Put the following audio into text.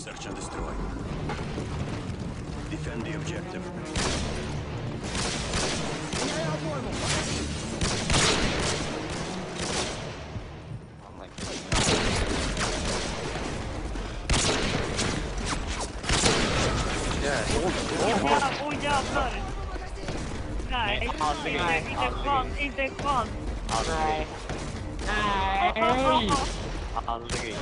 Search and destroy. Defend the objective. Ja, jävlar! Nej, inte, aldrig, inte en aldrig. Aldrig. Nej. Aldrig.